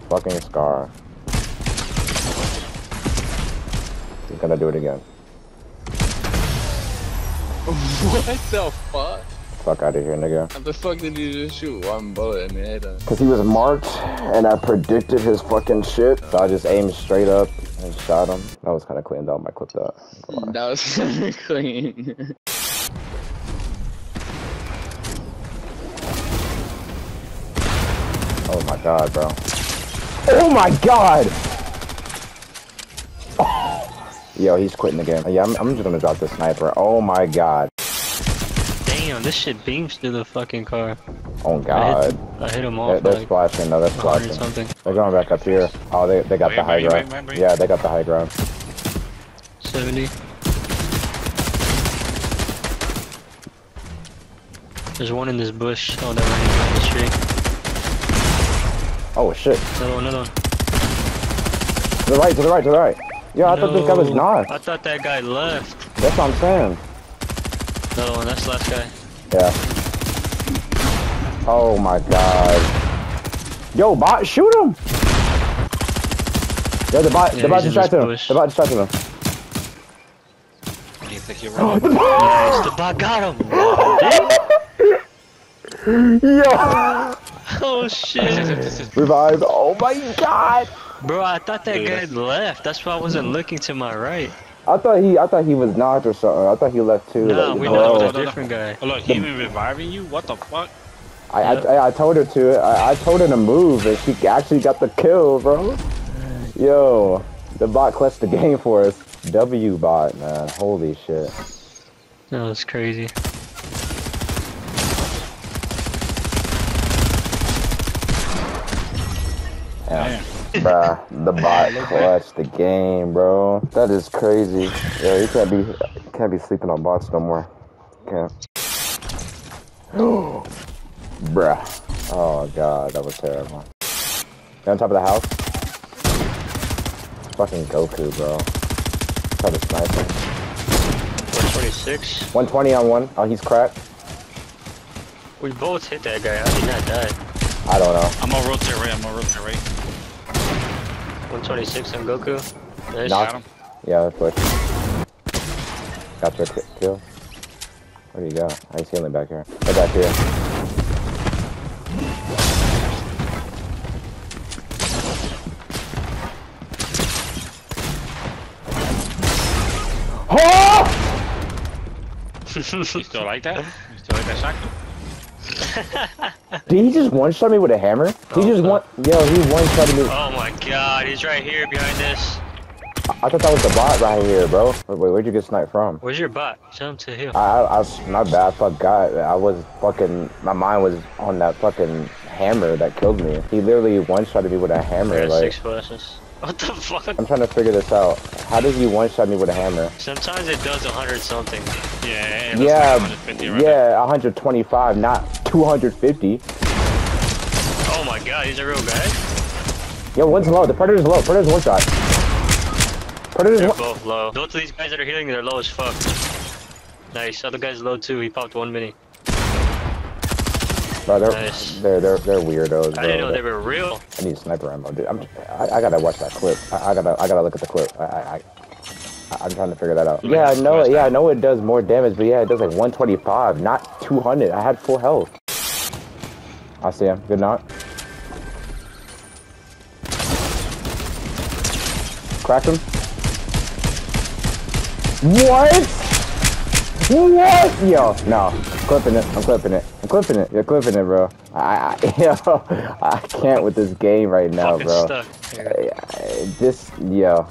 fucking scar. He's gonna do it again. what the fuck? Fuck out of here, nigga. How the fuck did you just shoot one bullet in the head? Cause he was marked, and I predicted his fucking shit. So I just aimed straight up and shot him. That was kind of clean though. I might clip that. That was kind of clean. Oh my god, bro. Oh my god! Oh. Yo, he's quitting the game. Yeah, I'm, I'm just gonna drop the sniper. Oh my god. Damn, this shit beams through the fucking car. Oh I hit, god. I hit him They're, off they're like splashing though, they're splashing. something. They're going back up here. Oh, they, they got Wait, the high wait, ground. wait, wait, wait. Yeah, they got the high ground. 70. There's one in this bush. Oh, that ran down the street. Oh shit. Another one, another one. To the right, to the right, to the right. Yo, I thought this guy was not. I thought that guy left. That's what I'm saying. Another one, that's the last guy. Yeah. Oh my god. Yo, bot, shoot him! Yeah, the bot, Yeah, the bot he's in this distracted him. bush. The bot distracted him. Do you think you're wrong? Yes, the bot got him. Yo! Oh shit. Revive. Oh my god! Bro, I thought that guy left. That's why I wasn't looking to my right. I thought he, I thought he was knocked or something. I thought he left too. Nah, like, we bro. know no, a no, different guy. Oh, look, he even reviving you? What the fuck? I, I, I told her to. I, I told her to move, and she actually got the kill, bro. Yo, the bot clutched the game for us. W bot, man. Holy shit. That was crazy. Bruh, the bot clutched the game, bro. That is crazy. Yeah, you can't be can't be sleeping on bots no more. Can't. Bruh. Oh god, that was terrible. You on top of the house? Fucking Goku, bro. Try to snipe him. 126. 120 on one. Oh, he's cracked. We both hit that guy. I did not die. I don't know. I'm gonna rotate right, I'm gonna rotate right. 126 on Goku. Nice. Knock. Got him. Yeah, that's what. Got your kill. Where do you go? I ain't healing back here. Right back here. Oh! You still like that? You still like that shotgun? Did he just one shot me with a hammer? He Oh, just one. Yo, he one shot me. Oh my god, he's right here behind this. I thought that was the bot right here, bro. Wait, wait where'd you get sniped from? Where's your bot? Jump to him. I, I, I was my bad. I forgot. I was fucking. My mind was on that fucking hammer that killed me. He literally one shot me with a hammer. got Like six flashes. What the fuck? I'm trying to figure this out. How did he one shot me with a hammer? Sometimes it does 100 something. Yeah, it Yeah, like 150 right yeah, 125, not 250. Oh my god, he's a real guy? Yo, one's low. The predator's low. Predator's one shot. Predator's They're both low. Both of these guys that are healing, they're low as fuck. Nice. Other guy's low too. He popped one mini. Bro, they're, Nice. they're they're they're weirdos, bro. I didn't know they were real. I need sniper ammo, dude. I'm, I, I gotta watch that clip. I, I gotta I gotta look at the clip. I, I, I I'm trying to figure that out. Yeah, I know. Yeah, I know it does more damage, but yeah, it does like 125, not 200. I had full health. I see him. Good knock. Crack him. What? What? Yo, no. I'm clipping it. I'm clipping it. I'm clipping it. You're clipping it, bro. I, I, yo, I can't with this game right now, Fucking bro. stuck. Here. I- I- This, yo.